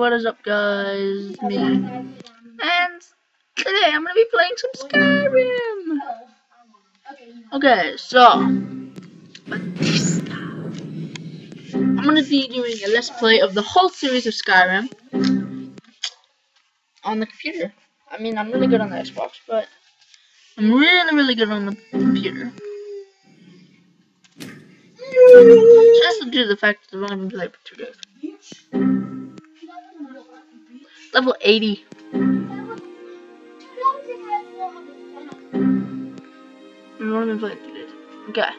what is up guys? Me. And today I'm gonna be playing some Skyrim! Okay, so I'm gonna be doing a let's play of the whole series of Skyrim on the computer. I mean I'm really good on the Xbox, but I'm really really good on the computer. Just due to the fact that I've only been playing for two days. Level 80. We've only been playing two days. Okay.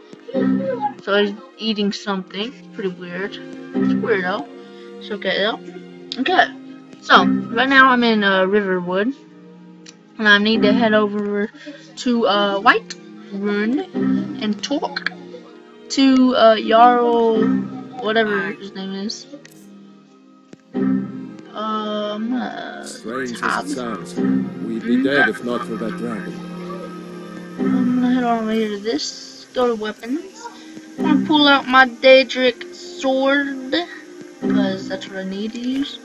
So he's eating something. Pretty weird. It's weirdo. It's okay though. Okay. So, right now I'm in uh, Riverwood. And I need to head over to uh, Whiterun and talk to uh, Jarl, whatever his name is. Um, uh, Strange as it sounds, we'd be dead if not for that dragon. I'm gonna head on over here to this, go to weapons. I'm gonna pull out my Daedric sword, because that's what I need to use.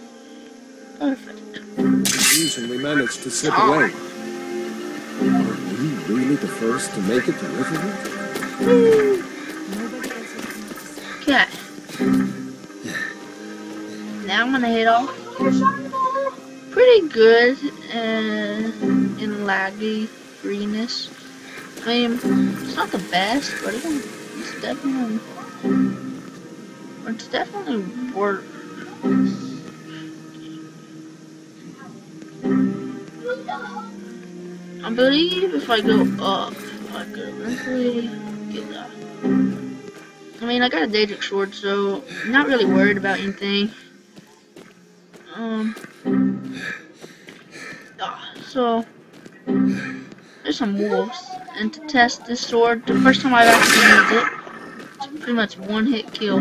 Perfect. Confusion, we managed to slip Oh. away. Are we really the first to make it to Riverwood? Okay. Now I'm gonna head off. Pretty good uh, in laggy freeness. I mean, it's not the best, but it's, definitely it's definitely worth. I believe if I go up, I could eventually get that. I mean, I got a Daedric sword, so I'm not really worried about anything. Um. So there's some wolves, and to test this sword, the first time I've actually used it, it's pretty much one hit kill.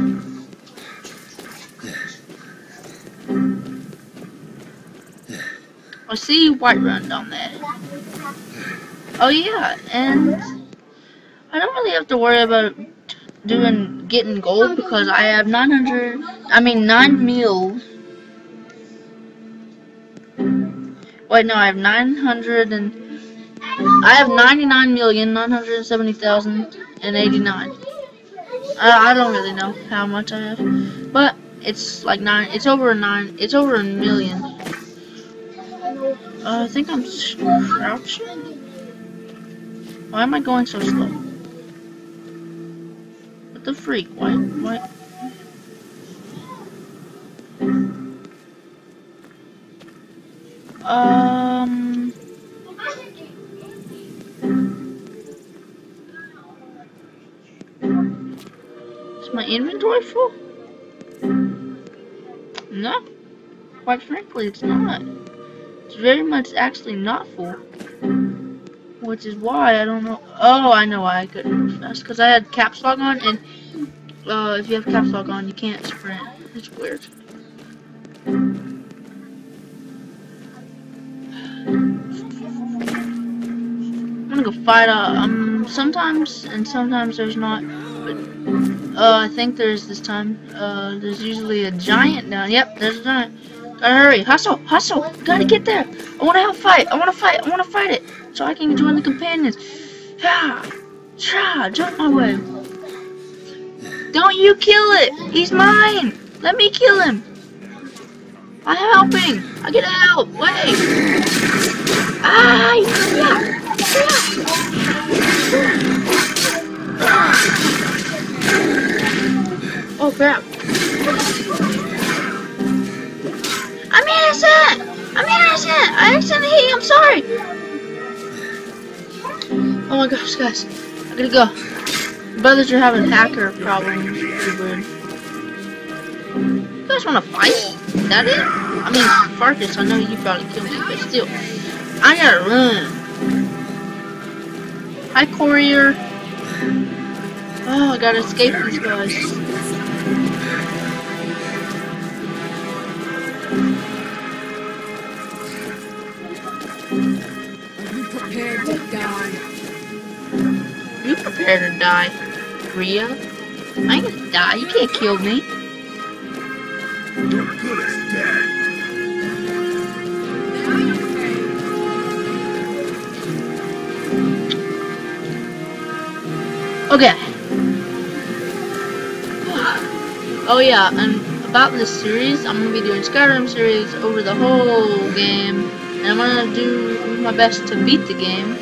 I see Whiterun down there. Oh yeah, and I don't really have to worry about doing getting gold because I have 900 I mean 9 mil Wait no I have 900 and I have 99 million 970,000 and 89 I, I don't really know how much I have but it's like 9 it's over a 9 it's over a million uh, I think I'm crouching why am I going so slow what the freak? Why? Why? Um. Is my inventory full? No. Quite frankly, it's not. It's very much actually not full. Which is why I don't know. Oh, I know why I couldn't move fast. Because I had caps lock on, and uh, if you have caps lock on, you can't sprint. It's weird. I'm gonna go fight. Uh, um, sometimes and sometimes there's not. But uh, I think there's this time. Uh, there's usually a giant down. Yep, there's a giant. Gotta hurry, hustle, hustle. Gotta get there. I wanna help fight. I wanna fight. I wanna fight it so I can join the companions. Yeah, try, jump my way. Don't you kill it! He's mine! Let me kill him! I'm helping! I get out! Wait! Ah! Yeah! Yeah! Oh crap! I'm innocent! I'm innocent! I accidentally hit you, I'm sorry! Oh my gosh, guys. I gotta go. Brothers are having hacker problems. You guys wanna fight? Is that it? I mean, Farkas, I know you probably killed me, but still. I gotta run. Hi, courier. Oh, I gotta escape these guys. Are you prepared to die? You prepare to die, Rhea. I ain't gonna die. You can't kill me. You're good as dead. Okay. Oh yeah, and about this series, I'm gonna be doing Skyrim series over the whole game, and I'm gonna do my best to beat the game.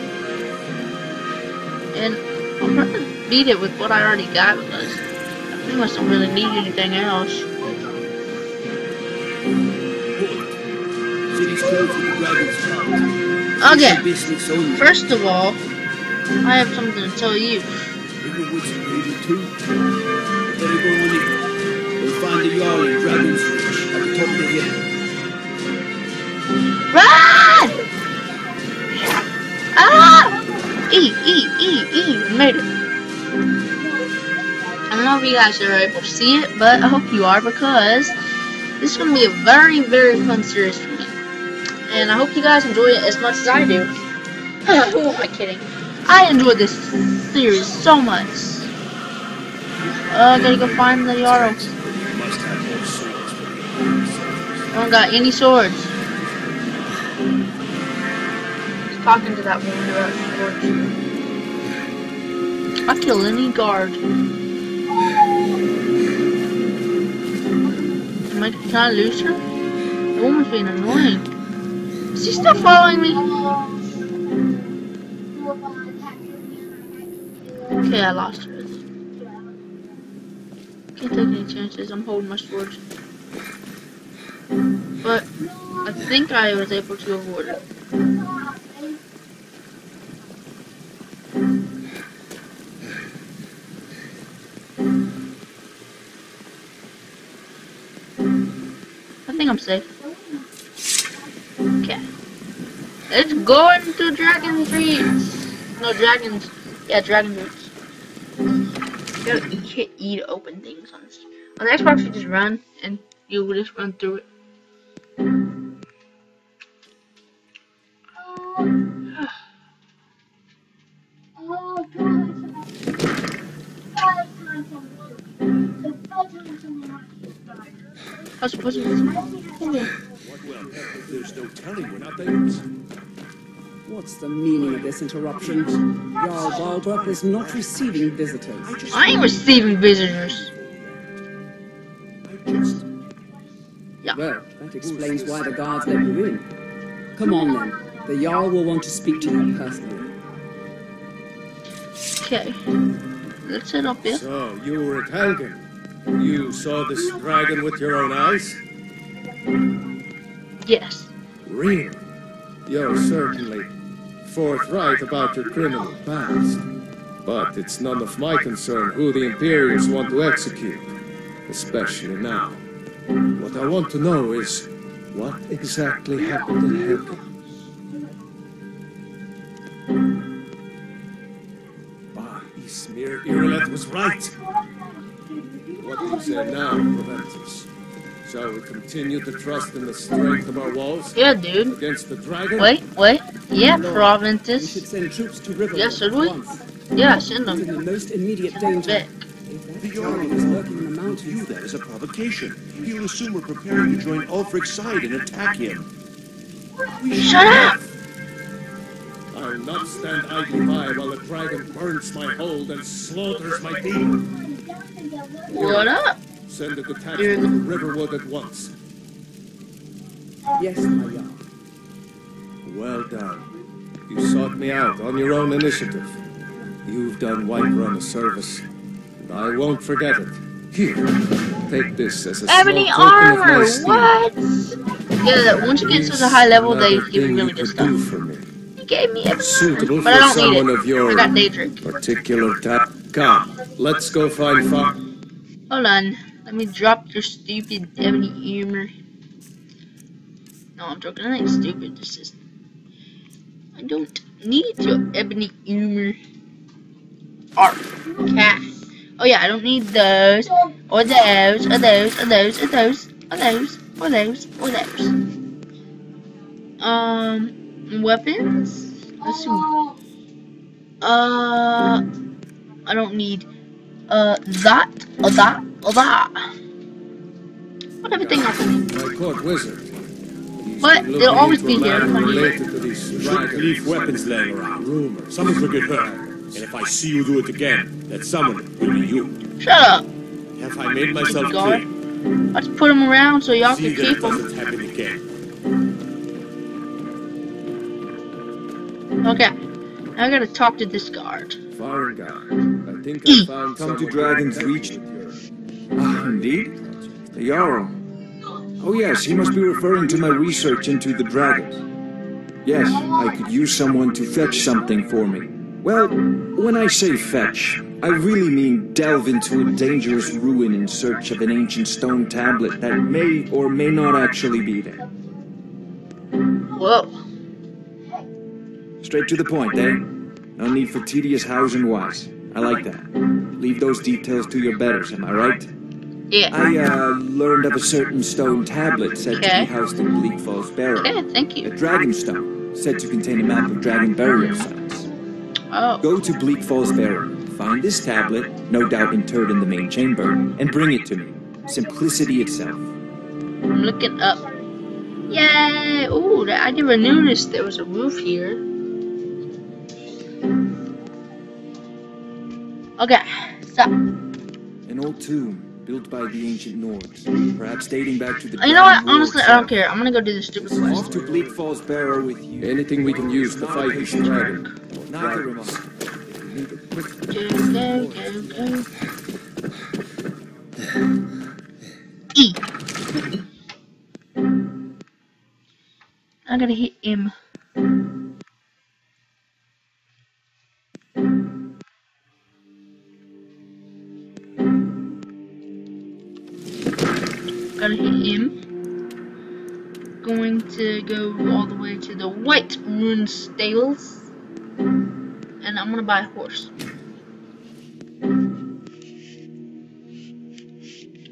And I'm gonna beat it with what I already got because I pretty much don't really need anything else. Okay, first of all, I have something to tell you. Better go on in. We'll find the Jarl in Dragon's hill. Run! Ah! E, E, E, E, made it. I don't know if you guys are able to see it, but I hope you are because this is going to be a very, very fun series for me. And I hope you guys enjoy it as much as I do. Who am I kidding? I enjoy this so much. Uh, I gotta go find the Jarl. Must have more swords for the I don't got any swords. Just talking to that swords. I'll kill any guard. Am I, can I lose her? The woman's being annoying. Is she still following me? Okay, I lost her. Can't take any chances. I'm holding my sword. But I think I was able to avoid it. I think I'm safe. Okay. Let's go into Dragon Reach. No, Dragons. Yeah, Dragon Reach. You gotta- you can't eat open things on this. On the Xbox, you just run and you will just run through it. I was supposed to. Well, there's no telling when our babes. What's the meaning of this interruption? Jarl Balgruuf is not receiving visitors. I ain't receiving visitors. I just. Well, that explains why the guards let you in. Come on then. The Jarl will want to speak to you personally. Okay. Let's head up here. So, you were at Helgen. You saw this dragon with your own eyes? Yes. Really? You're certainly forthright about your criminal past. But it's none of my concern who the Imperials want to execute. Especially now. What I want to know is what exactly happened in Helgen. Bah, Ysmir Irileth was right. What do you say now, Proventus? Shall we continue to trust in the strength of our walls Yeah, dude. against the dragon? Wait, wait. Yeah, We should send troops to Riverwood Yes, should we? once. Yeah, send It's in the most immediate danger. back. If The Jarl Jarl is lurking in the mountains, that as a provocation. He'll assume we're preparing to join Ulfric's side and attack him. We Shut up! I'll not stand idly by while the dragon burns my hold and slaughters my people. What up? Send a detachment to Riverwood at once. yes, my Jarl. Well done. You sought me out on your own initiative. You've done Whiterun a service, and I won't forget it. Here, take this as a Ebony small token of my armor! What? Yeah, once you get to the high level, they Another give you really you good stuff. for me. He gave me ebony Suitable armor, but I don't someone need of it. your I got Daedric. particular tap. Come, let's go find Fox. Hold on. Let me drop your stupid ebony armor. No, I'm joking. I ain't stupid. This is. I don't need your ebony armor. Art. Cat. Oh yeah, I don't need those, or those, or those, or those, or those, or those, or those, or those. Um, weapons. Let's see. Uh, I don't need uh that or that or that. But everything else I need. My court wizard. He's But been they'll always be here matter if I need it. related to these Shouldn't leave weapons laying around. Rumor. Someone could get hurt. And if I see you do it again, that someone will be you. Shut up. Have I made myself Guard. clear? Let's put them around so y'all can that keep it them. doesn't happen again. Okay. Now I gotta talk to this guard. Foreign guy. I think I found Come to Dragon's Reach. Ah, indeed. The Jarl. Oh yes, he must be referring to my research into the dragons. Yes, I could use someone to fetch something for me. Well, when I say fetch, I really mean delve into a dangerous ruin in search of an ancient stone tablet that may or may not actually be there. Whoa. Straight to the point, eh? No need for tedious hows and whys. I like that. Leave those details to your betters, am I right? Yeah. I, uh, learned of a certain stone tablet said to be housed in Bleak Falls Barrow. Okay, thank you. A dragon stone, said to contain a map of dragon burial sites. Oh. Go to Bleak Falls Barrow, find this tablet, no doubt interred in the main chamber, and bring it to me. Simplicity itself. I'm looking up. Yay! Ooh, I never noticed there was a roof here. Okay, so An old tomb, built by the ancient Nords, perhaps dating back to the you know what? Honestly, I don't care. I'm gonna go do this stupid Off quest. to Bleak Falls Barrow with you. Anything we can use to fight this dragon. Neither am I. Need a quick Go, go, go, go. E. I gotta hit M. Gotta hit M. Going to go all the way to the Whiterun Stables. And I'm gonna buy a horse.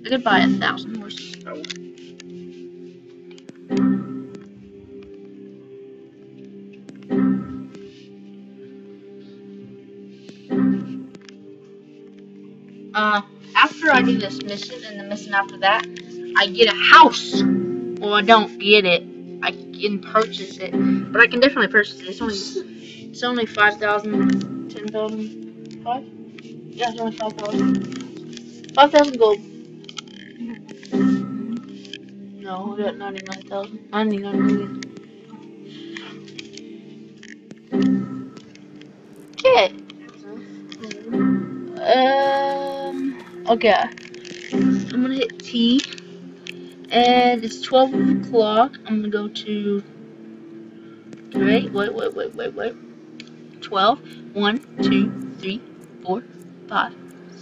I could buy a thousand horses. Uh, after I do this mission and the mission after that, I get a house. Well, I don't get it. I can purchase it, but I can definitely purchase it. It's only, it's only five thousand, ten thousand, five. Yeah, it's only five thousand. Five thousand gold. No, we got ninety-nine thousand. Ninety-nine million. Okay. Um. Okay. I'm gonna hit T, and it's twelve o'clock. I'm gonna go to. Wait, wait, wait, wait, wait, wait. Twelve. One, two, three, four, five,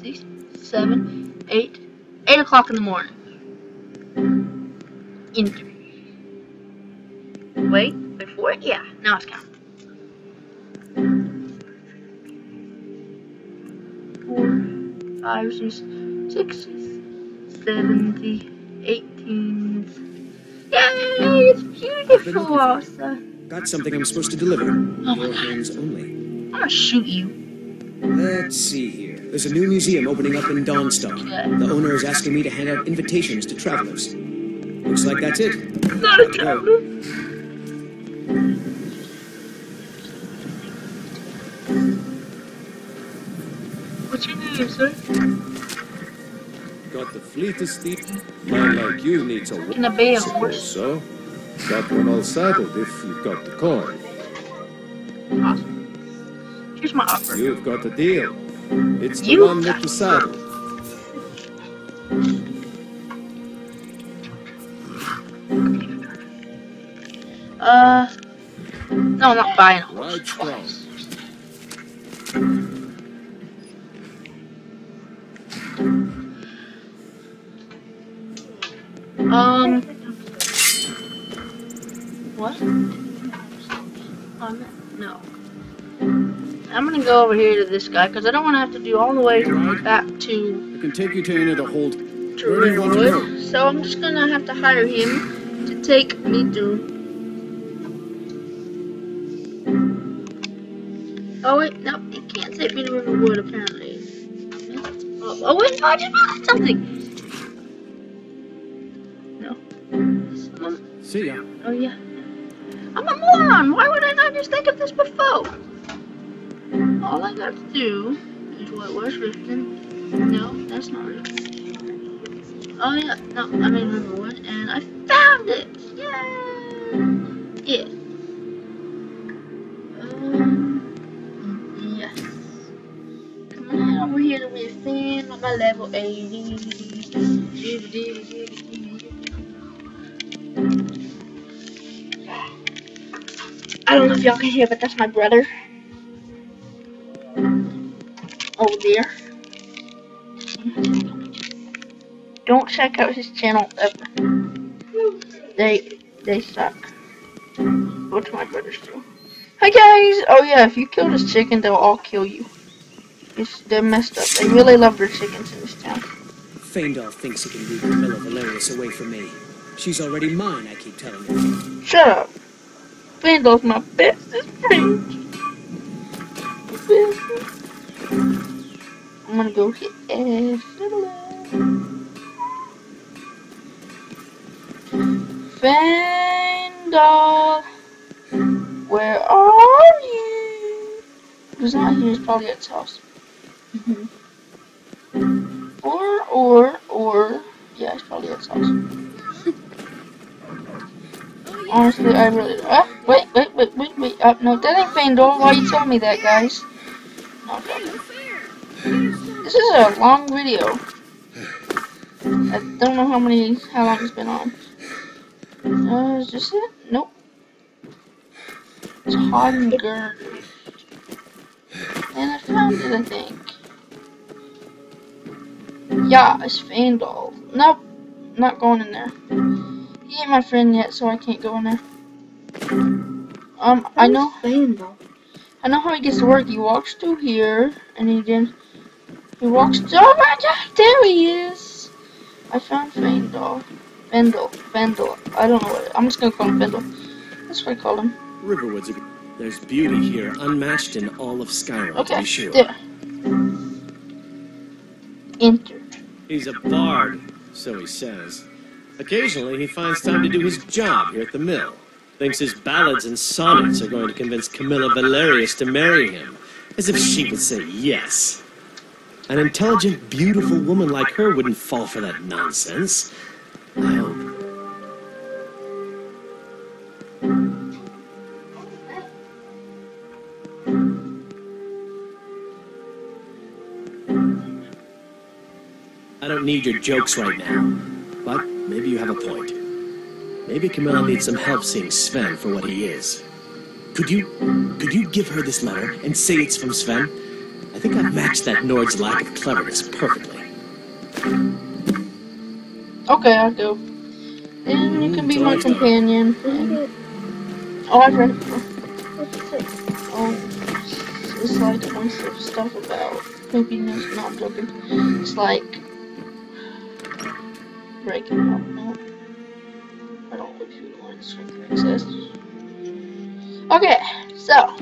six, seven, eight. 8 Eight o'clock in the morning. Enter. Wait, wait for it. Yeah, now it's counting. Seventy, Mm. eighteen. Yay! It's beautiful outside. Got something I'm supposed to deliver. Oh Your hands only. I'm gonna shoot you. Let's see here. There's a new museum opening up in Dawnstar. The owner is asking me to hand out invitations to travelers. Looks like that's it. Not a Go. traveler. What's your name, sir? Got the fleetest steed. Man like you needs a horse. Can I be a Suppose so. Got one all saddled if you've got the coin. Awesome. Here's my offer. You've got the deal. It's the You one with the saddle. Uh, no, I'm not buying a horse. Ride what? Um, no. I'm gonna go over here to this guy because I don't want to have to do all the way back to I can take you to the hold. to Where do you want to Ringwood. So I'm just gonna have to hire him to take me through. Oh wait, no, he can't take me to Riverwood apparently. Oh, oh wait, no, I just bought something. No. See ya. oh yeah. I'm a moron. Why would I not just think of this before? all I got to do is what was Riften. No, that's not Riften. Oh yeah, no, I mean one, and I found it! Yay! Yeah. Um, yes. Come on over here to a fan on my level 80. Don't know if y'all can hear, but that's my brother. Oh dear. Don't check out his channel ever. They they suck. To my brother's do? Hi guys! Oh yeah, if you kill this chicken, they'll all kill you. It's, they're messed up. They really love their chickens in this town. Faendal thinks he can lead Camilla Valerius away from me. She's already mine, I keep telling him. Shut up. Vandal's my bestest friend. I'm gonna go hit ass. Vandal, where are you? He's not here. He's probably at his house. Or, or, or, yeah, he's probably at his house. Honestly, I really. Uh, wait, wait, wait, wait, wait. Uh, no, that ain't Faendal. Why you tell me that, guys? This is a long video. I don't know how many, how long it's been on. Uh, is this it? Nope. It's hot and I found it, I think. Yeah, it's Faendal. Nope. Not going in there. He ain't my friend yet, so I can't go in there. Um, I know. I know how he gets to work. He walks through here, and he then he walks. Oh my God! There he is. I found Faendal. Fendel. Fendel. I don't know what. I'm just gonna call him Fendel. That's what I call him. Riverwood's a... There's beauty here, unmatched in all of Skyrim, to Okay. be sure. There. Enter. He's a bard, so he says. Occasionally, he finds time to do his job here at the mill. Thinks his ballads and sonnets are going to convince Camilla Valerius to marry him, as if she would say yes. An intelligent, beautiful woman like her wouldn't fall for that nonsense. I hope. I don't need your jokes right now, but maybe you have a point. Maybe Camilla needs some help seeing Sven for what he is. Could you, could you give her this letter and say it's from Sven? I think I've matched that Nord's lack of cleverness perfectly. Okay, I'll go. And you can be my companion. And... Oh, I've read. Oh, it's like a bunch of stuff about Maybe No, I'm joking. It's like breaking up. No, I don't look through the lines strength access. Okay, so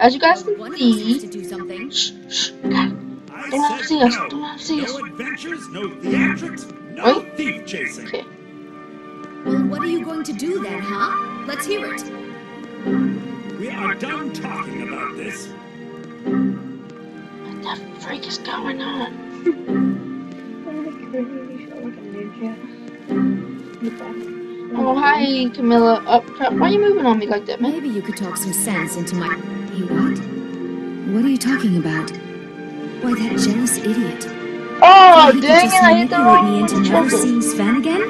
as you guys can of see, to do something. shh, shh, God, don't have to see us. Don't have to see us. No adventures, no theatrics, no Wait. thief chasing. Okay. Well, what are you going to do then, huh? Let's hear it. We are done talking about this. What the freak is going on? Oh, hi, Camilla. Uh, Up top. Why are you moving on me like that, man? Maybe you could talk some sense into my. Hey, what? What are you talking about? Why, that jealous idiot. Oh, He could dang just it, I hit the manipulate wrong me into one. never seeing Sven again?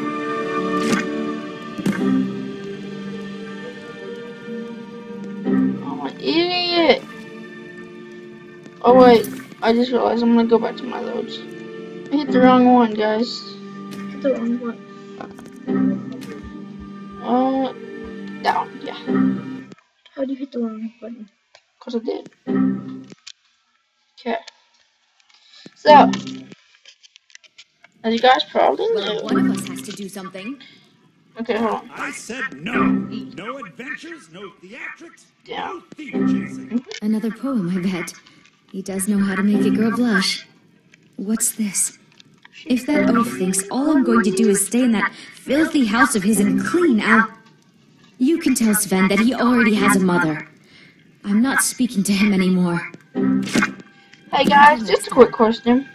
Oh, an idiot. Oh, wait. I just realized I'm gonna go back to my loads. I hit the wrong one, guys. Hit the wrong one. Uh, down, yeah. How do you hit the wrong button? Cause I did. Okay. So, as you guys probably Well, know. one of us has to do something. Okay, hold on. I said no. No adventures, no theatrics, Yeah. no thief chasing. Another poem, I bet. He does know how to make a girl blush. What's this? If that oaf thinks all I'm going to do is stay in that filthy house of his and clean, I'll. You can tell Sven that he already has a mother. I'm not speaking to him anymore. Hey guys, just a quick question.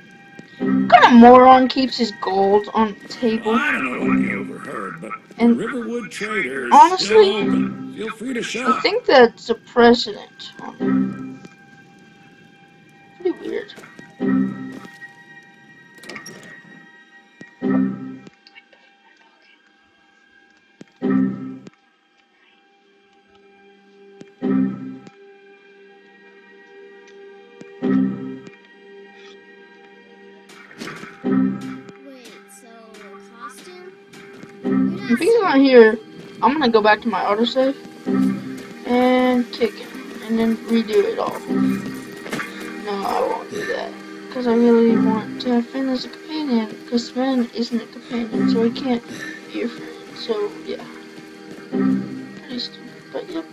What kind of moron keeps his gold on the table? I don't know what you overheard, but And Riverwood Trader honestly. Feel free to I think that's a precedent. Pretty weird. Not here, I'm gonna go back to my autosave and kick him and then redo it all. No, I won't do that. Because I really want to have Finn as a companion. Because Finn isn't a companion, so he can't be your friend. So, yeah. Pretty stupid, but yep.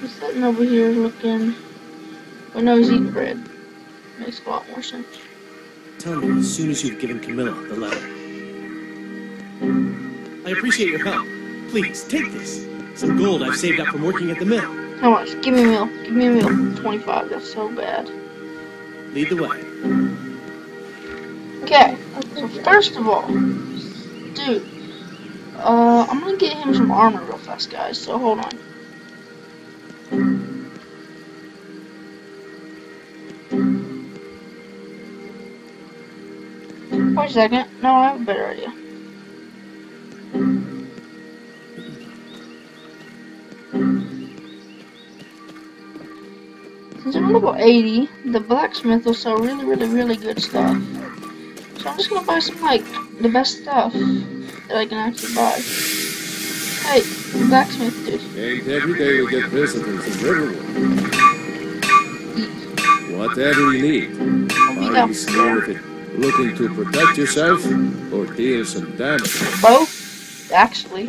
He's sitting over here looking. Oh no, he's eating bread. Makes a lot more sense. Tell me as soon as you've given Camilla the letter. I appreciate your help. Please, take this. Some gold I've saved up from working at the mill. How much? Give me a meal. Give me a meal. 25. That's so bad. Lead the way. Okay. So first of all, dude, uh, I'm gonna get him some armor real fast, guys. So hold on. Wait a second. No, I have a better idea. Since I'm level 80, the blacksmith will sell really, really, really good stuff. So I'm just gonna buy some, like, the best stuff that I can actually buy. Hey, the blacksmith dude. Ain't every day we get visitors in Riverwood. Whatever you need, these here. Looking to protect yourself or deal some damage. Both, actually.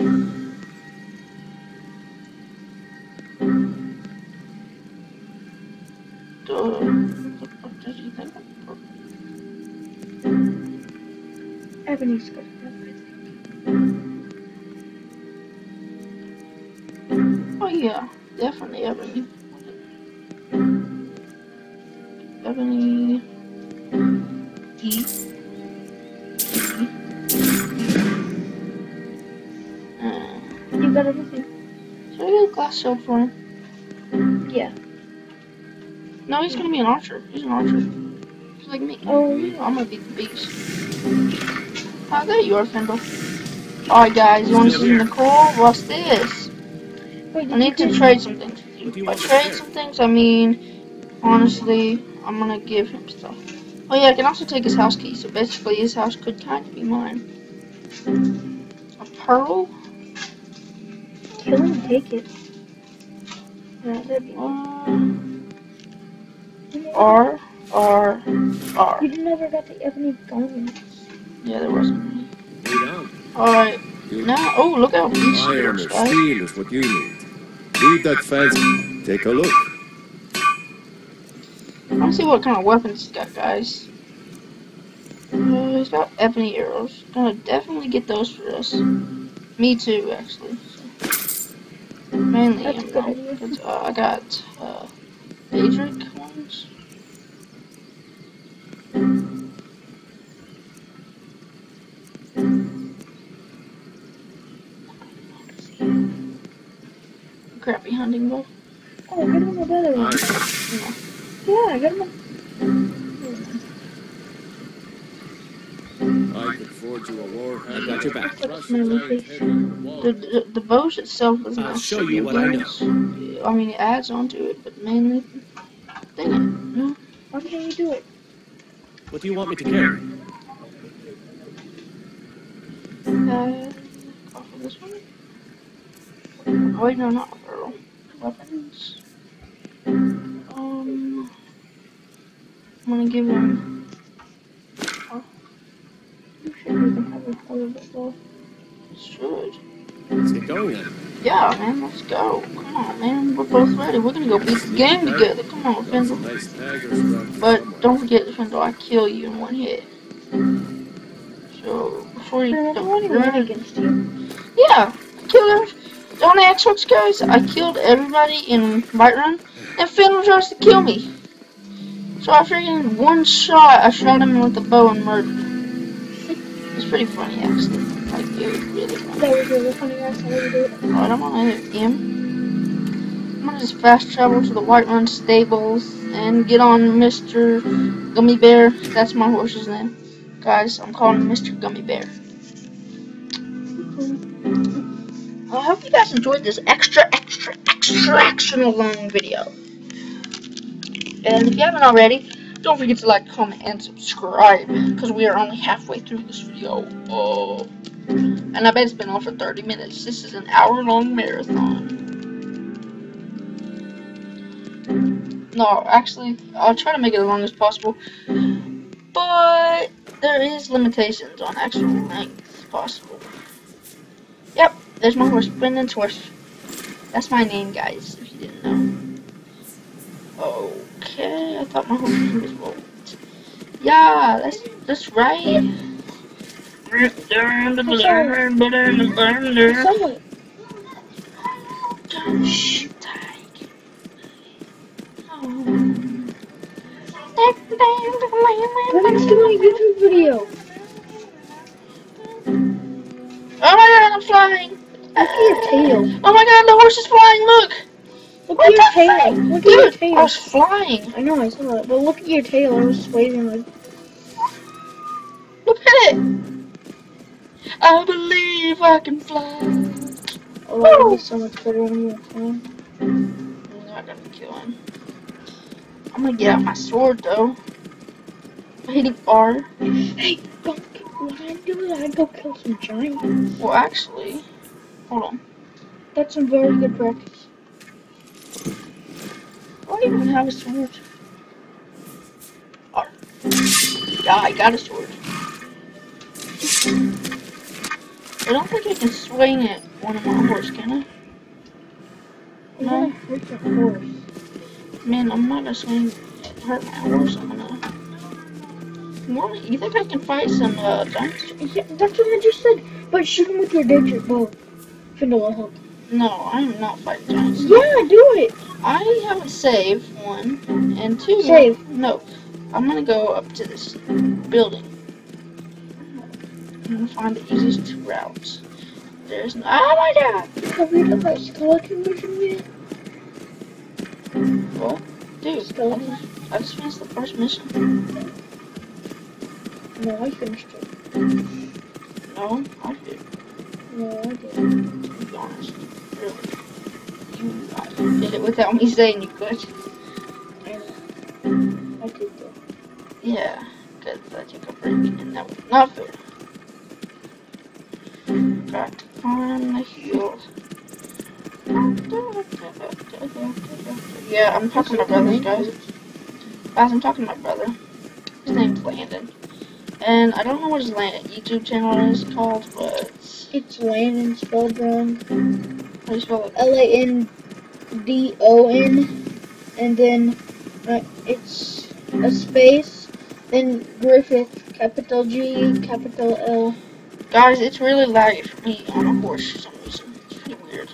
Be an archer. He's an archer. He's like me. Oh, yeah. I'm gonna be the beast. Oh, there you are, Fendel. Alright, guys, you wanna see Nicole? What's this? Wait, I need to trade some things with you. By trade some things, I mean, honestly, I'm gonna give him stuff. Oh yeah, I can also take his house key, so basically his house could kind of be mine. A pearl? Kill him, take it. Yeah, that'd be Uh, R, R, R. You never got the ebony garments. Yeah, there wasn't. Alright, now, oh, look how these iron shields, steel is what you need. Leave that fancy. Take a look. I want to see what kind of weapons he's got, guys. Uh, he's got ebony arrows. Gonna definitely get those for us. Me too, actually. So, mainly, That's a you know, idea. 'cause, uh, I got uh, Daedric ones. Hunting bow. Oh, get him another one. Iron. Yeah, get him a... I could forge you a war I got your back. Thrust My a new giant face. head into the wall. The, the, the bows itself doesn't I'll show you what I know. know. I mean, it adds on to it, but mainly, dang it, no. Why can't you do it? What do you want me to carry? Uh, off of this one. Oh, wait, no, not pearl. Weapons. Um, I'm gonna give him. You should even have a hell of a bow. Should. Let's get going then. Yeah, man, let's go. Come on, man, we're both ready. We're gonna go beat the game together. Come on, Got Fendel. nice But don't forget, Fendel, I kill you in one hit. So before you I'm don't only remember against you. Yeah, kill him. On the Xbox, guys, I killed everybody in Whiterun, and Finn tries to kill me. So I figured one shot, I shot him with a bow and murdered him. It's pretty funny, actually. Like, it was really funny. That was really funny, guys. How did you do it? I don't want to hit him. I'm gonna just fast travel to the Whiterun stables and get on Mr. Gummy Bear. That's my horse's name. Guys, I'm calling him Mr. Gummy Bear. I hope you guys enjoyed this extra, extra, extra, extra long video. And if you haven't already, don't forget to like, comment, and subscribe. Because we are only halfway through this video. Oh. And I bet it's been on for 30 minutes. This is an hour long marathon. No, actually, I'll try to make it as long as possible. But there is limitations on actual length possible. There's my horse, Brendan's horse. That's my name, guys, if you didn't know. Okay, I thought my horse was invisible. Yeah, that's that's right. Someone. Shh, Brennan's doing a YouTube video. Oh my god, I'm flying! Look at your tail. Oh my god, the horse is flying, look! Look What at your tail. frick? Look at your tail. I was flying. I know, I saw it. But look at your tail. I was waving like. Look at it! I believe I can fly. Oh, that would be so much better when you were flying. I'm not gonna kill him. I'm gonna get out my sword though. I'm hitting R. Hey, go. What I do is I go kill some giants. Well, actually, hold on. That's some very good practice. I don't even have a sword. Yeah, I got a sword. I don't think I can swing it on my horse, can I? No. horse. Man, I'm not gonna swing hurt my horse. I'm gonna. What? You think I can fight some uh, giants? Yeah, that's what I just said. But shoot him with your dangerous bow. Findle will help. No, I'm not fighting giants. Yeah, do it. I haven't saved one and two. Save. No, I'm gonna go up to this building. I'm gonna find the easiest routes. There's no. Oh my god! Have you done that skeleton mission yet? What? Dude, Skeleton? I just finished the first mission. No, I finished it. No, I did. No, I did. Honest, really. You did it without me saying you could. I did though. Yeah, because I took a break and that was not fair. To find the heels. Yeah, I'm talking to my brother, guys. Guys, I'm talking to my brother. His name's Landon. And I don't know what his YouTube channel is called, but It's Landon spelled wrong. how do you spell it? L A N D O N, and then uh, it's a space, then Griffith, capital G, capital L. Guys, it's really laggy for me on a horse for some reason. It's pretty weird.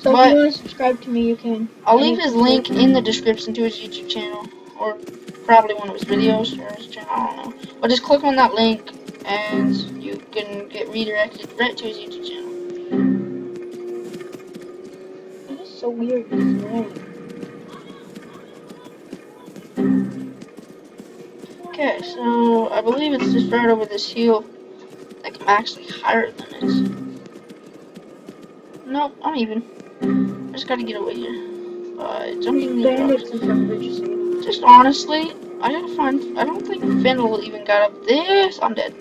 So But- if you want to subscribe to me, you can. I'll leave his link in the description to his YouTube channel, or probably one of his videos or his channel. I don't know. But just click on that link, and you can get redirected right to his YouTube channel. That is so weird. It's. Okay, so I believe it's just right over this hill. Like I'm actually higher than it. Nope, I'm even. I just gotta get away here. By jumping the Bandits rocks. in front of just honestly, I gotta find. I don't think Fendel even got up this. I'm dead.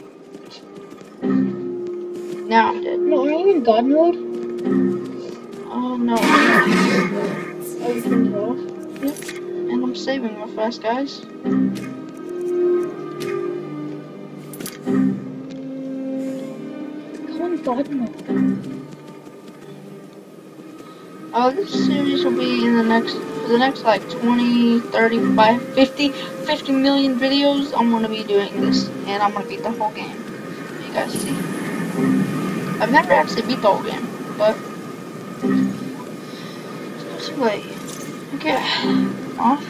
Now I'm dead. No, are you in God mode? Oh no. Oh, you turned it off. And I'm saving real fast, guys. Go in God mode. Uh, this series will be in the next, the next like 20, 35, 50, 50 million videos. I'm gonna be doing this, and I'm gonna beat the whole game. You guys see. I've never actually beat the whole game, but it's too late. Okay, off.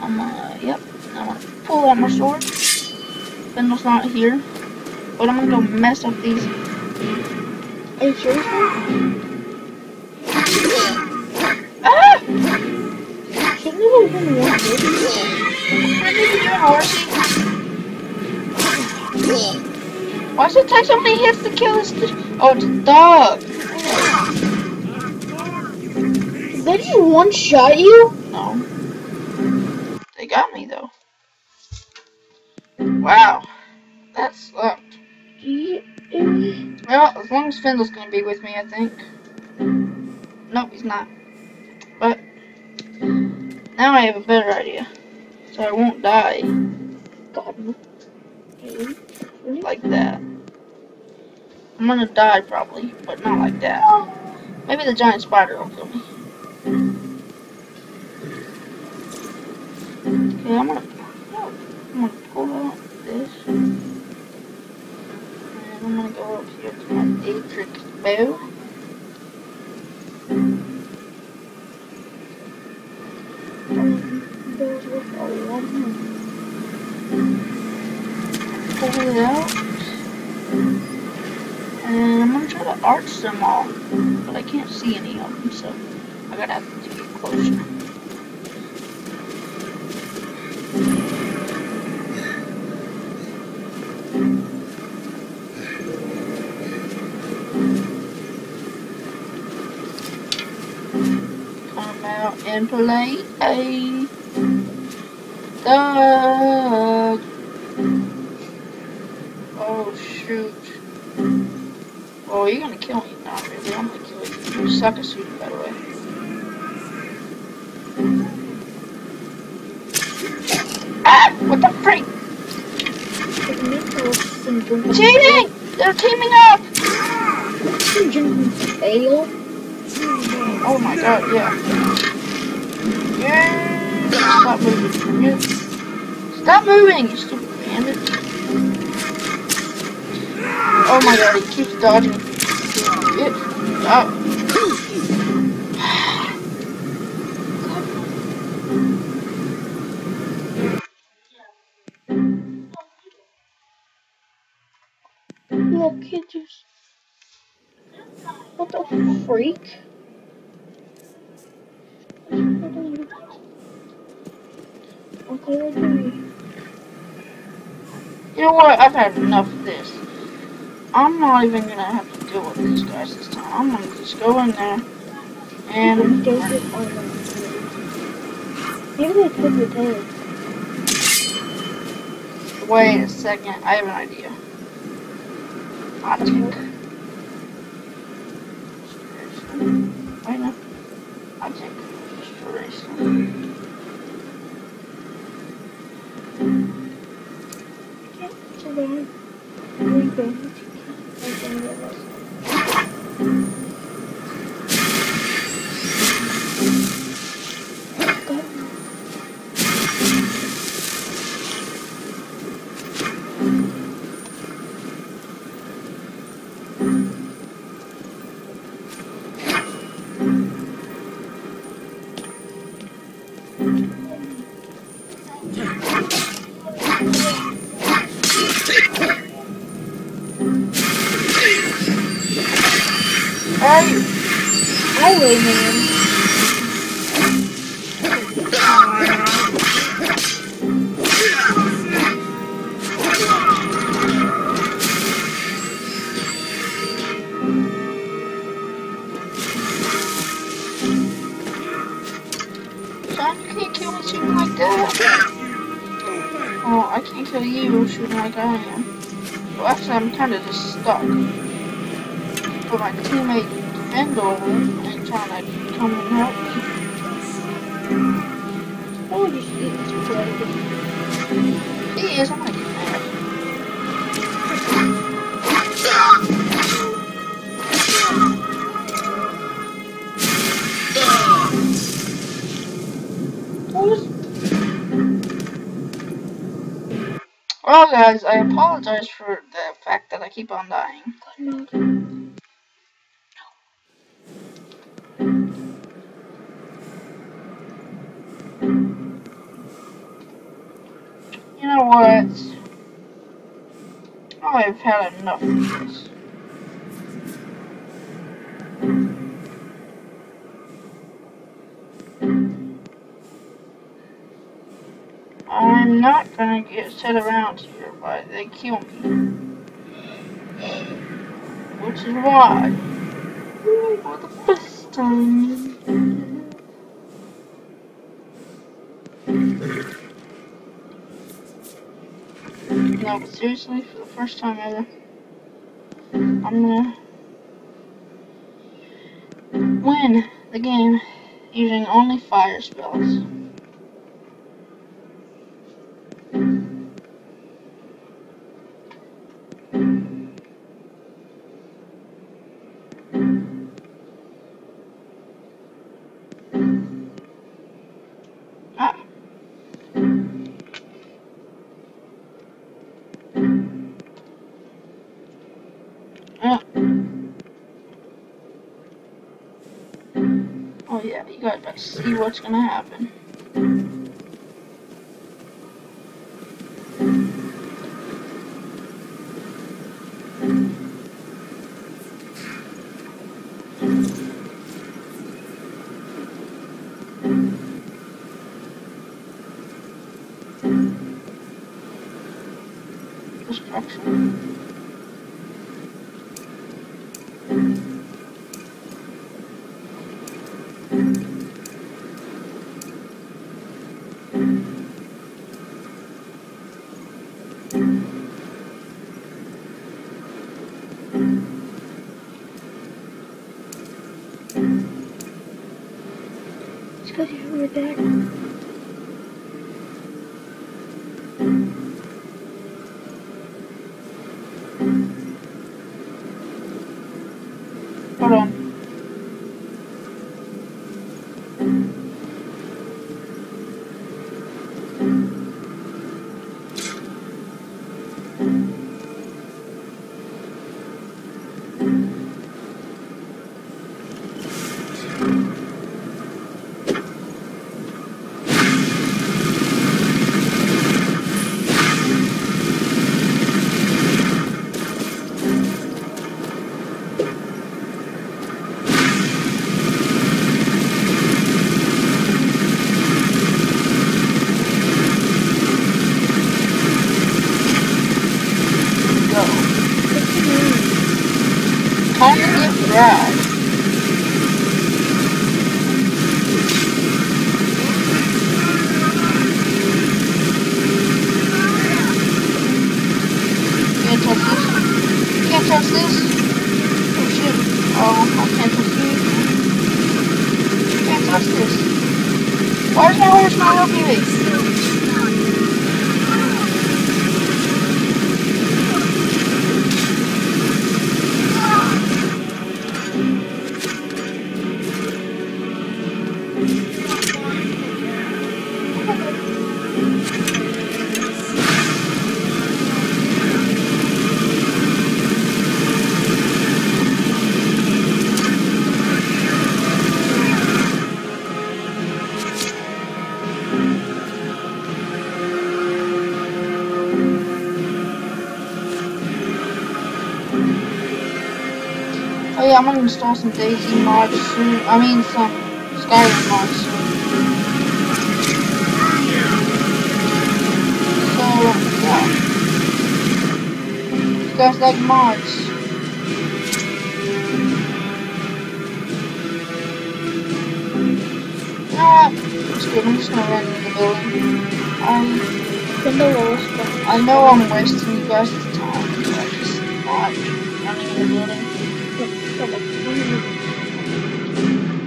I'm gonna, yep, I'm gonna pull out my sword. Spindle's not here, but I'm gonna go mess up these. Are you serious? Why does it take so many hits to kill this? Oh, a dog. Did he one shot you? No. They got me though. Wow. That sucked. Well, as long as Faendal's gonna be with me, I think. Nope, he's not. Now I have a better idea. So I won't die God. like that. I'm gonna die probably, but not like that. Maybe the giant spider will kill me. Okay, I'm gonna, I'm gonna pull out this. And I'm gonna go up here to my Daedric bow. Out. And I'm gonna try to arch them all, but I can't see any of them, so I gotta have to get closer. Come out and play a dog. Suck at shooting, by the way. Ah! What the freak? Cheating! They're teaming up! Fail. Oh my god, yeah. Yeah! Stop moving. Stop moving, you stupid bandit. Oh my god, he keeps dodging. Look, he just. What the freak? I? You know what? I've had enough of this. I'm not even gonna have to deal with these guys this time. I'm gonna just go in there and Does it on the Maybe they took the tail. wait a second. I have an idea. Logic. Wait no. Logic. Actually, I'm kind of just stuck. But my teammate Vendor ain't trying to come and help me. Oh, you this. He is, I'm gonna get mad. Well, guys, I apologize for fact that I keep on dying. You know what? I've had enough of this. I'm not gonna get set around here, but they kill me. Which is why, for the first time, no, but seriously, for the first time ever, I'm gonna win the game using only fire spells. Oh yeah, you guys better see what's gonna happen. To I'm gonna install some Daisy mods soon. I mean some Skyrim mods soon. So yeah. You guys like mods. Ah, it's. I'm just gonna run into the building. Um, From the lowest. I know I'm wasting you guys' time, but I just not running in the building.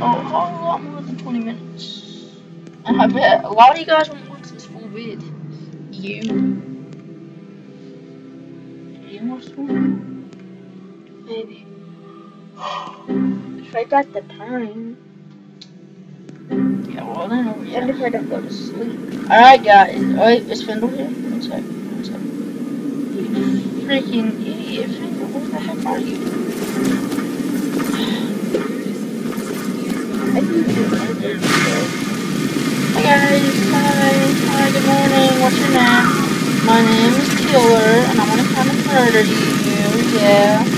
Oh, a whole lot more than 20 minutes. And I bet a lot of you guys won't watch this full vid. You. You watch this one? Maybe. If I got the time. Yeah, well then, oh, And if yeah. I don't go to sleep. Alright, guys. Oh, wait, is Faendal here? One sec. One sec. You freaking idiot, Faendal. Where the heck are you? Hi guys, hi, hi, good morning, what's your name? My name is Killer, and I'm gonna come and murder you, yeah.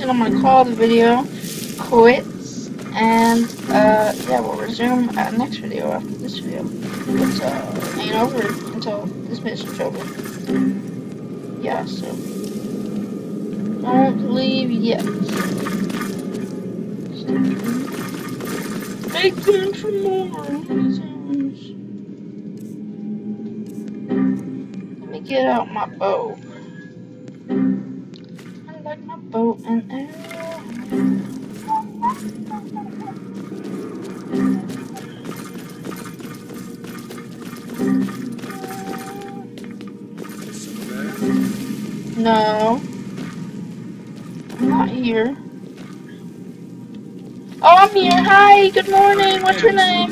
I'm gonna call the video quits, and uh, yeah, we'll resume at next video after this video. It's uh, ain't over until this mission's over. Yeah, so don't leave yet. Stay tuned for more. Let me get out my bow. No. I'm not here. Oh, I'm here. Hi, good morning. What's your name?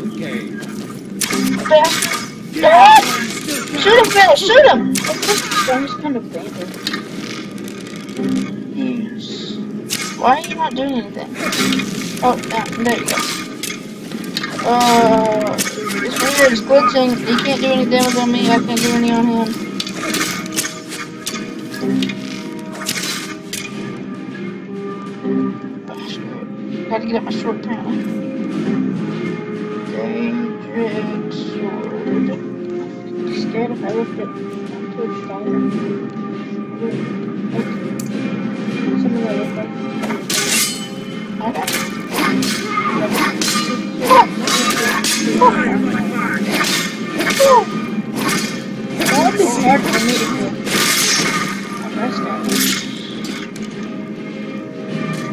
Shoot him, Phil. Shoot him. Gun's kind of bad. Why are you not doing anything? Oh, yeah, there you go. Uh, it's weird. It's glitching. He can't do any damage on me. I can't do any on him. Gotta get up my sword panel. Daedric sword. Scared if I lift it to its diamond. Something like. Okay. That would be hard for me to do. That's not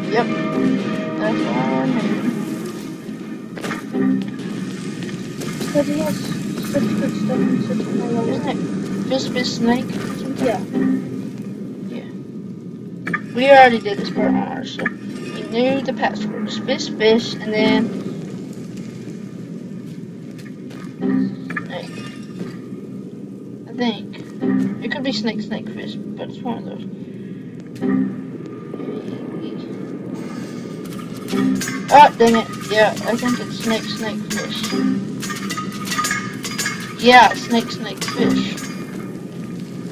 Yep. That's all I need. Because he has such good stuff and such a high level. Isn't it Fist Fist Snake? Yeah. We already did this part on ours, so knew the passwords. Fist Fish, and then Snake. I think it could be Snake Snake Fish, but it's one of those. Ah, dang it. Yeah, I think it's Snake Snake Fish. Yeah, Snake Snake Fish.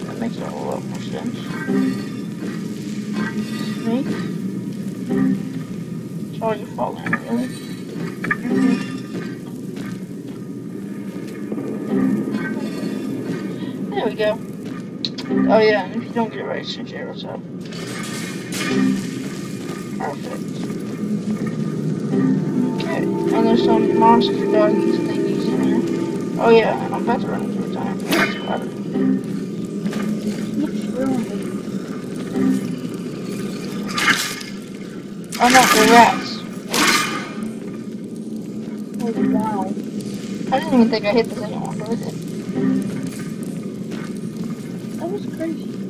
That makes a lot more sense. Snake? There we go. Oh yeah, if you don't get it right, switch arrows up. Perfect. Okay, and there's some monster doggies thingies in here. Oh yeah, I'm about to run into a giant I'm not the rats. Holy oh, cow! I didn't even think I hit this anymore, did it? That was crazy.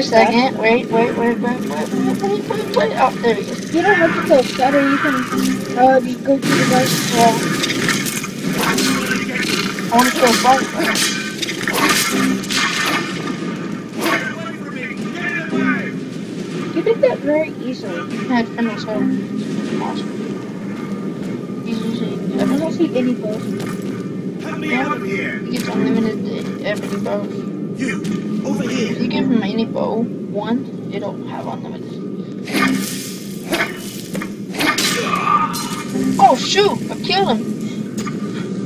A second. Wait, wait, wait, wait, wait, wait, wait, wait, wait. Oh, there we go. You don't have to kill Shadow, you can uh just go to the guys. Yeah. I want to kill a bug. You did that very easily. I had Faendal's help. Awesome. He's I don't see any bows. Help me out of here! He gets unlimited every bow. You, over If you give him any bow, one, it'll have unlimited. Oh shoot! I killed him!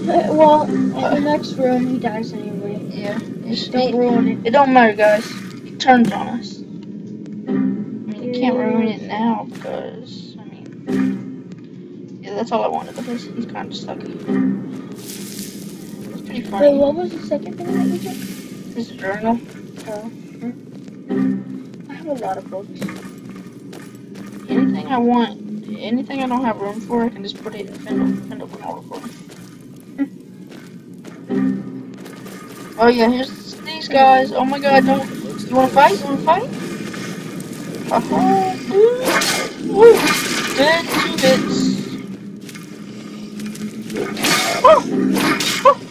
Uh, well, in the next room he dies anyway. Yeah. It's, Don't ruin it. It don't matter, guys. He turns on us. I mean, you can't ruin it now because, I mean, yeah, that's all I wanted because he's kind of sucky. It's pretty funny. Wait, what was the second thing that you did? His journal tell. Hmm? I have a lot of books. Anything I want, anything I don't have room for, I can just put it in the fender when I. Oh yeah, here's these guys. Oh my god, don't. You wanna fight? You wanna fight? Uh -huh. Woo! Dead two bits. Oh! Oh!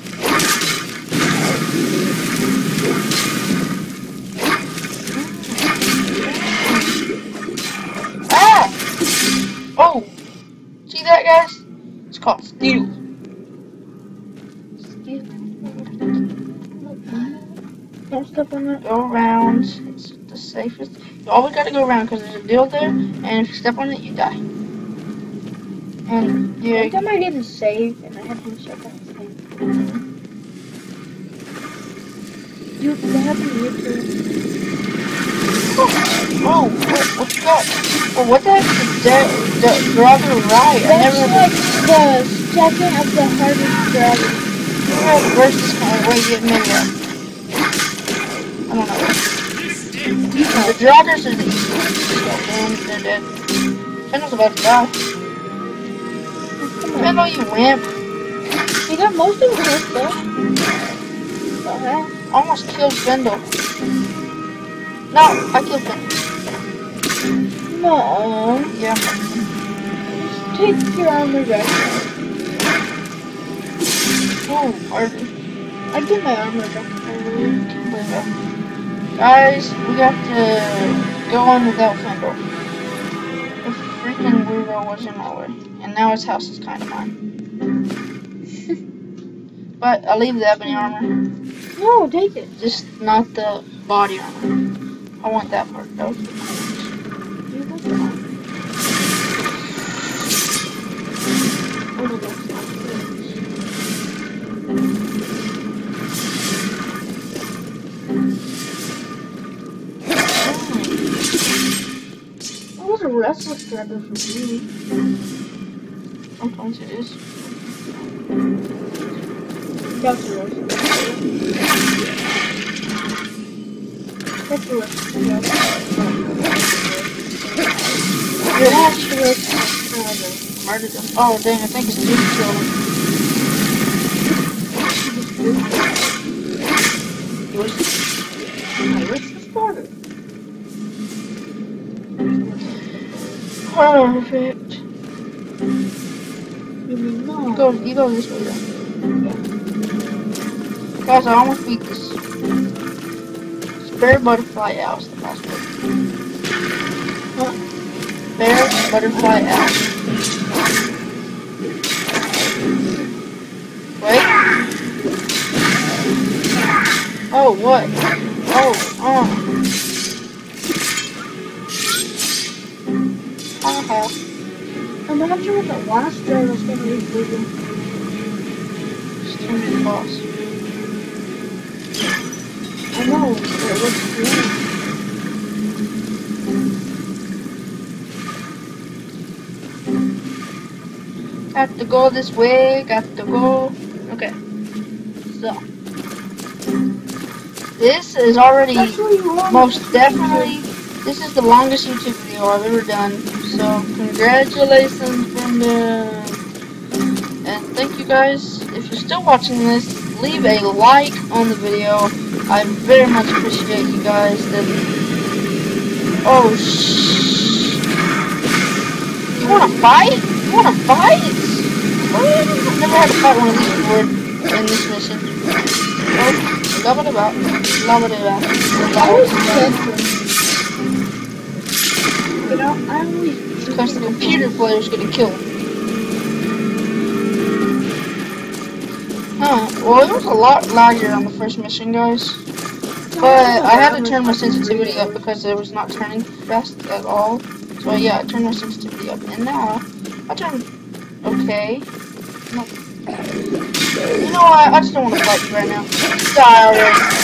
Don't step on it. Go around. It's the safest. You always gotta go around because there's a deal there, and if you step on it, you die. And I yeah, think I might need to save, and I have to shut that save. You, they have to YouTube. oh, what, what's that? Oh, what the heck is that? The dragon right? I never. like the second of the hardest dragon. Versus kind of way you get. I. The Draugrs they're dead. About to die. Faendal, you wimp. You got most of the hits though. Almost killed Faendal. No, I killed Faendal. No. Yeah. Just take your armor back. Oh, harder. I get my armor back. Guys, we have to go on without Faendal. The freaking weirdo was in my way. And now his house is kind of mine. but I'll leave the ebony armor. No, take it. Just not the body armor. I want that part though. Restless dragon for me. Sometimes it is. That's restless That's restless dragon. That's dragon. Murdered him. Oh dang, I think it's Duke killed him. He was perfect. You mean no? You go, you go this way then. Guys, I almost beat this. Spare butterfly owl is the password. Huh? Bear butterfly owl. Wait. Oh, what? Oh, oh. Not sure what the last dragon is going to be moving. Just turn to the boss. I know, but it looks green. Got to go this way, got to go. Okay. So. This is already That's what you want. most definitely, this is the longest YouTube video I've ever done. So, congratulations from the. And thank you guys. If you're still watching this, leave a like on the video. I very much appreciate you guys. That... Oh, shh. You wanna fight? You wanna fight? Oh, I've never had to fight one of these before in this mission. Oh, Lava de ba. Lava You know, I always. Because the computer player is gonna kill him. Huh. Well, it was a lot laggier on the first mission, guys. But I had to turn my sensitivity up because it was not turning fast at all. So yeah, I turned my sensitivity up. And now, I turned okay. No. You know what? I just don't want to fight you right now. Die already.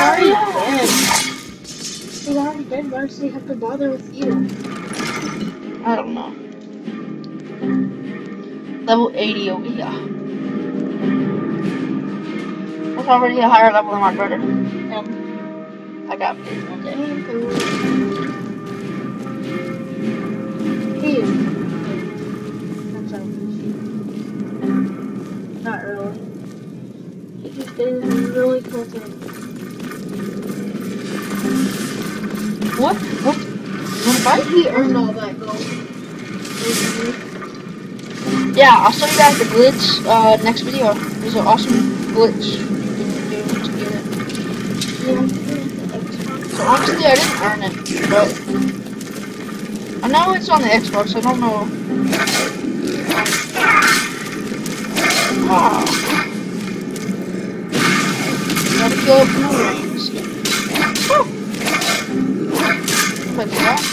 Already dead. He's already. Why does he have to bother with you? I don't know. Level 80 over here. That's already a higher level than my brother. And I got one day. He is. That's selfish. Not really. He just did really cool thing. What? What? Fight? He earned all that gold. Yeah, I'll show you guys the glitch uh, next video. There's an awesome glitch you can get it. Yeah. So honestly, I didn't earn it, but I know it's on the Xbox. I don't know. Ah. Gotta kill it from the range. Woo! Click that.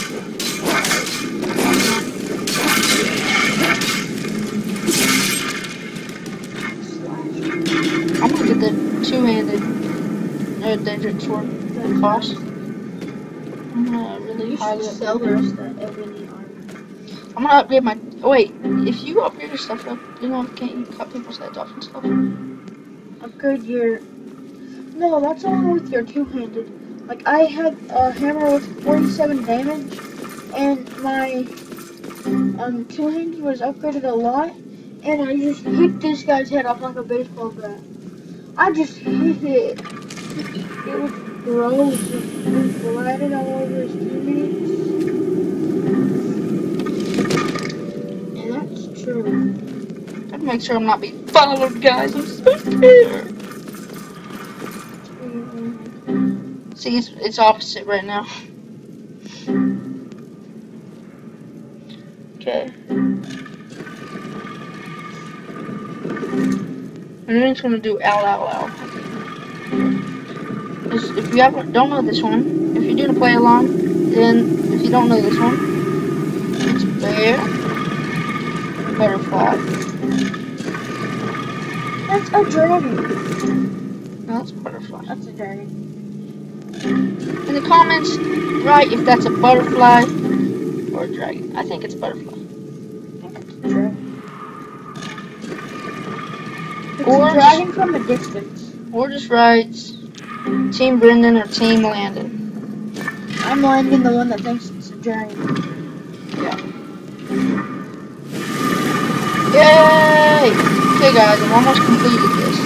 I'm gonna get the two-handed uh, Daedric sword that cost. I'm gonna really highly upgrade sell the it. rest of that armor. I'm gonna upgrade my. Wait, if you upgrade your stuff up, you know, can't you cut people's heads off and stuff? Upgrade your. No, that's only with your two-handed. Like I had a hammer with 47 damage, and my um two-handed was upgraded a lot, and I just hit this guy's head off like a baseball bat. I just hit it. It was gross. It blatted all over his teammates. And that's true. I'd make sure I'm not being followed, guys. I'm so scared. See, it's, it's opposite right now. Okay. And then it's gonna do ow ow. This- If you haven't don't know this one, if you're doing a play along, then if you don't know this one, it's bear, butterfly. That's a dragon. No, it's butterfly. That's a dragon. In the comments, write if that's a butterfly or a dragon. I think it's butterfly. It's a dragon. It's Or dragon from a distance. Or just write Team Brendan or Team Landon. I'm landing the one that thinks it's a dragon. Yeah. Yay! Okay guys, I've almost completed this.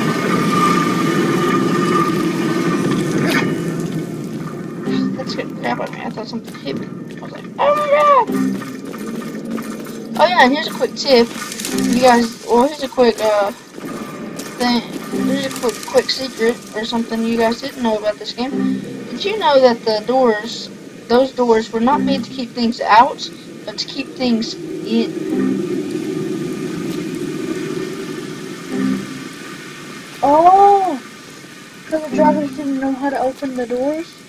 That scared the of me. I thought something hit me. I was like, oh my god! Oh yeah, and here's a quick tip. You guys, well here's a quick, uh, thing. Here's a quick, quick secret or something you guys didn't know about this game. Did you know that the doors, those doors were not made to keep things out, but to keep things in? Oh! Because the drivers didn't know how to open the doors?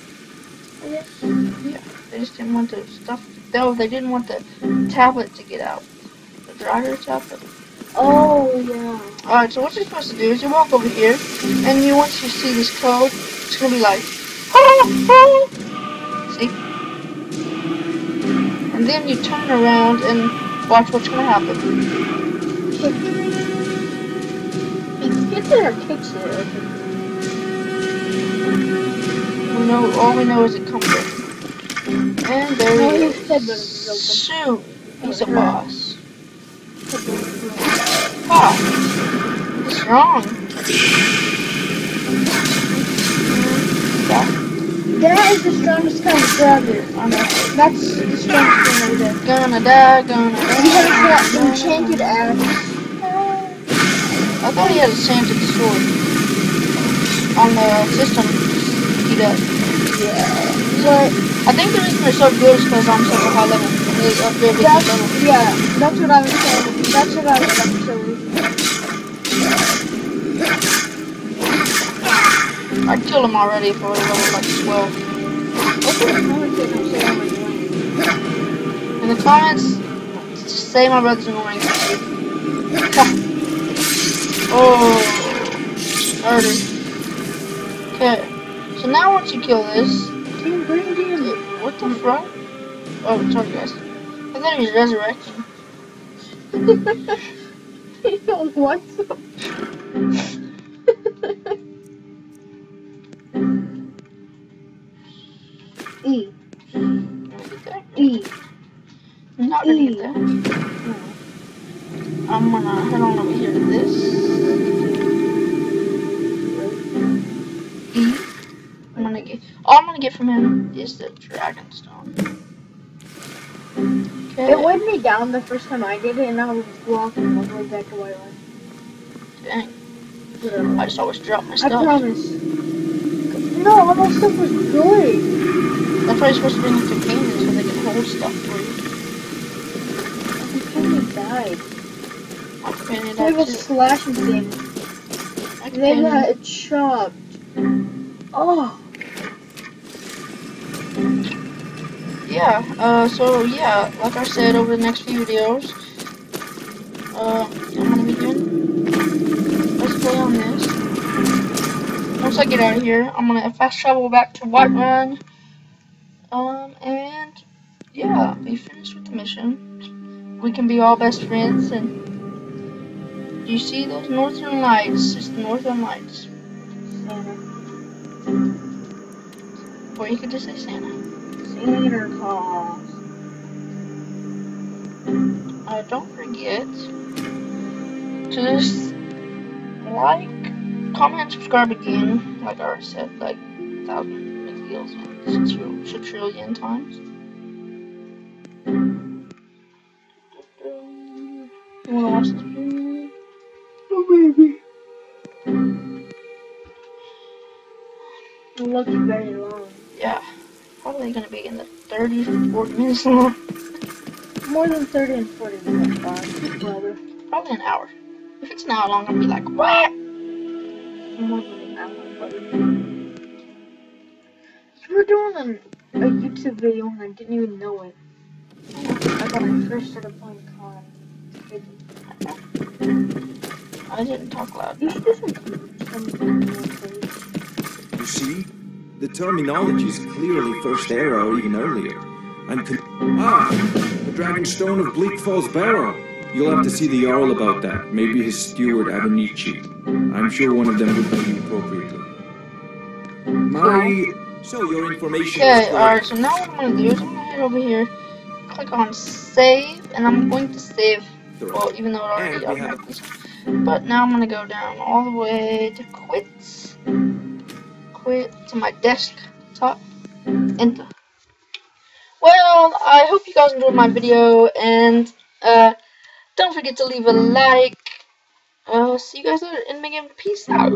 Yeah, they just didn't want the stuff. No, they didn't want the tablet to get out. The driver tablet. Oh, yeah. Alright, so what you're supposed to do is you walk over here, and you once you see this code, it's gonna be like, see? And then you turn around and watch what's gonna happen. He gets it or kicks it know, all we know is it comes open. And there he is. head is open. Shoot, he's a boss. Ah, what's wrong? Yeah. That is the strongest kind of dragon. That's the strongest one over there. Gonna die, gonna die. He has that enchanted axe. I thought he had a enchanted sword. On the system, Yeah. But I think the reason they're so good is because I'm such a high level. They upgrade with that's, level. yeah, that's what I was saying. That's what I was saying. I'd kill him already if I would level like 12. In the comments, say my brother's annoying. oh, murder. Okay, so now once you kill this, Team Brandon. what the fuck? Oh, sorry guys. I thought he was resurrecting. what? E. Let me get there. E. I'm not get there. I'm gonna head on over here to this. Get All I'm gonna get from him is the Dragon Stone. Okay. It weighed me down the first time I did it, and I was walking all the way back to White Line. Dang. I just always drop my stuff. I promise. No, all my stuff was good. That's why you're supposed to bring the containers so they can hold stuff for you. My companion died. My companion They died was too. slashing things. My They got chopped. Oh, yeah, uh, so yeah, like I said, over the next few videos, uh, I'm gonna be doing let's play on this. Once I get out of here, I'm gonna fast travel back to Whiterun, um, and yeah, be finished with the mission. We can be all best friends, and do you see those northern lights? It's the northern lights. Santa. Or you could just say Santa. Santa Claus. Uh, don't forget to just like, comment, subscribe again, like I already said, like a thousand McFeels and trillion times. You wanna watch this video? Oh, baby. It looks very long. Yeah, probably gonna be in the 30, 40 minutes long. More than 30 and 40 minutes, uh, God. Brother. Probably an hour. If it's an hour long, I'll be like, what? More than an hour, buddy. You were doing an, a YouTube video and I didn't even know it. I got my first started playing COD. I didn't talk loud. You should do some, some please. You see? The terminology is clearly First Era or even earlier. I'm con- Ah! The Dragon Stone of Bleak Falls Barrow! You'll have to see the Jarl about that. Maybe his steward Avenicci. I'm sure one of them would pay you appropriately. My... So your information Okay, alright, so now what I'm gonna do is I'm gonna head over here, click on save, and I'm going to save, well, even though it already automatically. But now I'm gonna go down all the way to quit, to my desktop, enter. Well, I hope you guys enjoyed my video, and, uh, don't forget to leave a like. Uh, see you guys later, and Megan, peace out.